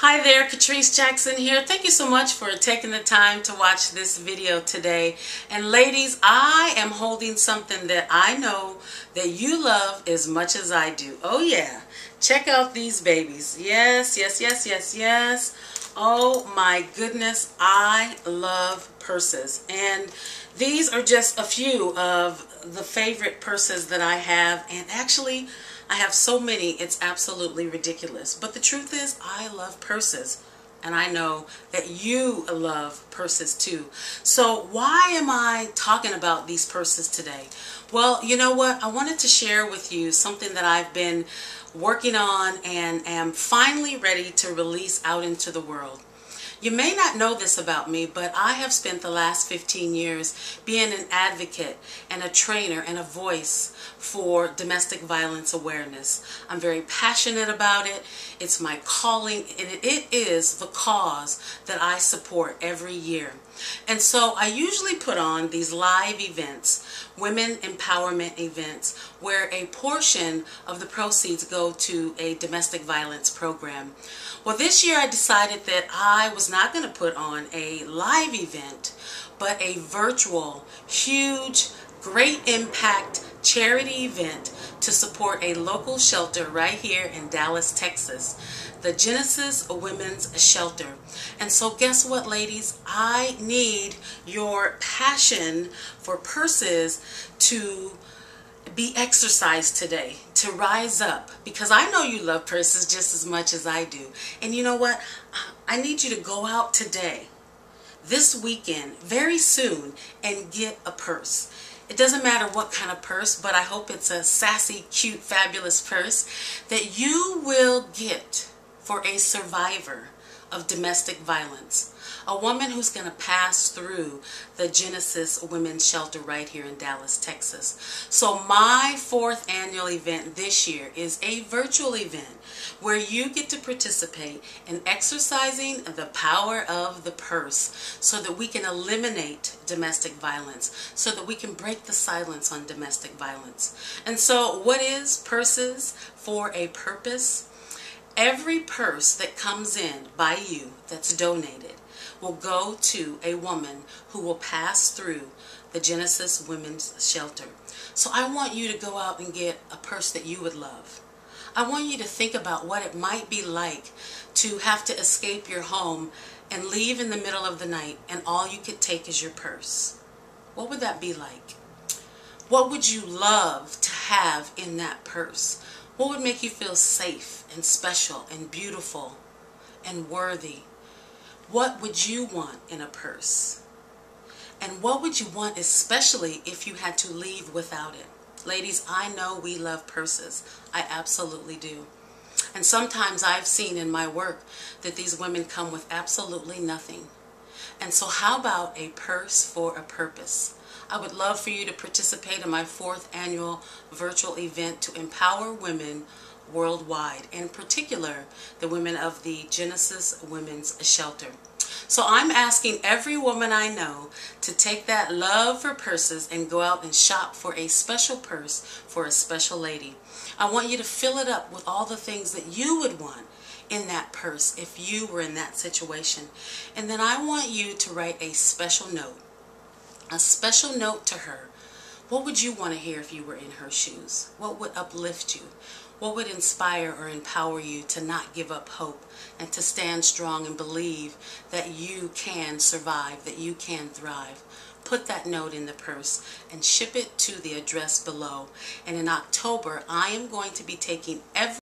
Hi there, Catrice Jackson here. Thank you so much for taking the time to watch this video today. And ladies, I am holding something that I know that you love as much as I do. Oh yeah, check out these babies. Yes, yes, yes, yes, yes. Oh my goodness, I love purses. And these are just a few of the favorite purses that I have. And actually, I have so many, it's absolutely ridiculous. But the truth is, I love purses. And I know that you love purses too. So why am I talking about these purses today? Well, you know what? I wanted to share with you something that I've been working on and am finally ready to release out into the world. You may not know this about me, but I have spent the last 15 years being an advocate and a trainer and a voice for domestic violence awareness. I'm very passionate about it. It's my calling and it is the cause that I support every year. And so I usually put on these live events, women empowerment events, where a portion of the proceeds go to a domestic violence program. Well, this year I decided that I was not going to put on a live event, but a virtual, huge, great impact charity event to support a local shelter right here in Dallas, Texas, the Genesis Women's Shelter. And so guess what, ladies? I need your passion for purses to be exercised today, to rise up, because I know you love purses just as much as I do. And you know what? I need you to go out today, this weekend, very soon, and get a purse. It doesn't matter what kind of purse, but I hope it's a sassy, cute, fabulous purse that you will get for a survivor of domestic violence. A woman who's going to pass through the Genesis Women's Shelter right here in Dallas, Texas. So my fourth annual event this year is a virtual event where you get to participate in exercising the power of the purse so that we can eliminate domestic violence, so that we can break the silence on domestic violence. And so what is purses for a purpose? Every purse that comes in by you that's donated will go to a woman who will pass through the Genesis Women's Shelter. So I want you to go out and get a purse that you would love. I want you to think about what it might be like to have to escape your home and leave in the middle of the night and all you could take is your purse. What would that be like? What would you love to have in that purse? What would make you feel safe and special and beautiful and worthy? What would you want in a purse? And what would you want especially if you had to leave without it? Ladies, I know we love purses. I absolutely do. And sometimes I've seen in my work that these women come with absolutely nothing. And so how about a purse for a purpose? I would love for you to participate in my fourth annual virtual event to empower women worldwide, in particular the women of the Genesis Women's Shelter. So I'm asking every woman I know to take that love for purses and go out and shop for a special purse for a special lady. I want you to fill it up with all the things that you would want in that purse if you were in that situation. And then I want you to write a special note a special note to her. What would you want to hear if you were in her shoes? What would uplift you? What would inspire or empower you to not give up hope and to stand strong and believe that you can survive, that you can thrive? Put that note in the purse and ship it to the address below. And in October, I am going to be taking every